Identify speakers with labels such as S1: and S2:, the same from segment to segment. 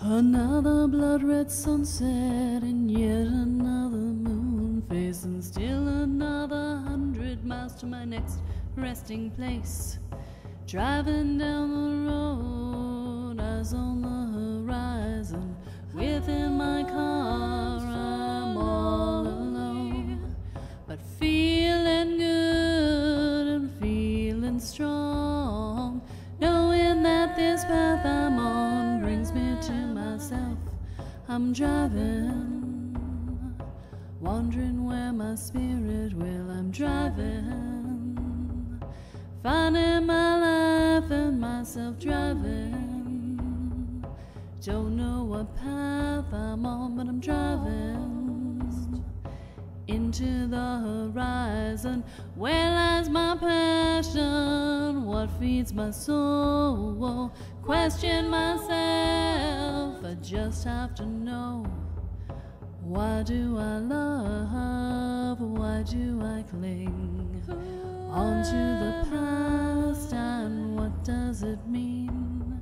S1: Another blood red sunset and yet another moon face and still another hundred miles to my next resting place. Driving down the road, eyes on the horizon. Within my car, I'm all alone, but feeling good and feeling strong, knowing that this path I'm on I'm driving, wondering where my spirit will. I'm driving, finding my life and myself driving. Don't know what path I'm on, but I'm driving into the horizon. Where lies my passion? What feeds my soul? Question myself. I just have to know. Why do I love? Why do I cling onto the past? And what does it mean?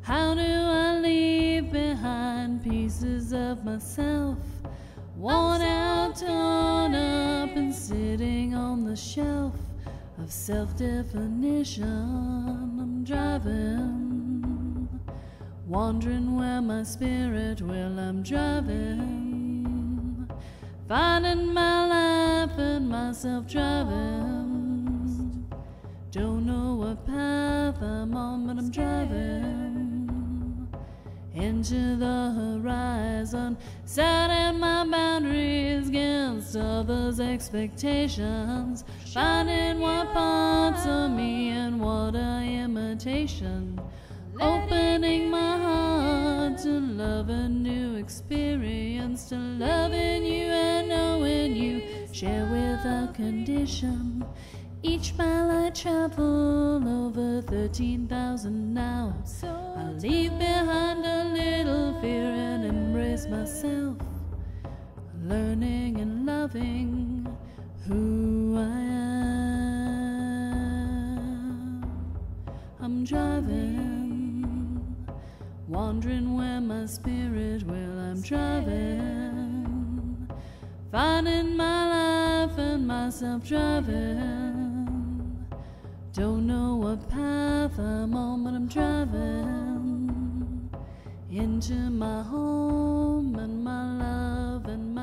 S1: How do I leave behind pieces of myself? Worn out, torn up, and sitting on the shelf self definition. I'm driving, wondering where my spirit will. I'm driving, finding my life and myself driving. Don't know what path I'm on, but I'm driving into the horizon, setting my boundaries against others' expectations, finding what parts of me and what are imitation, opening my heart to love a new experience, to loving you and knowing you, share without condition. Each mile I travel over 13,000 now. I leave behind a little fear and embrace myself. Learning and loving who I am. Driving, wondering where my spirit will. I'm driving, finding my life and myself driving. Don't know what path I'm on, but I'm driving into my home and my love and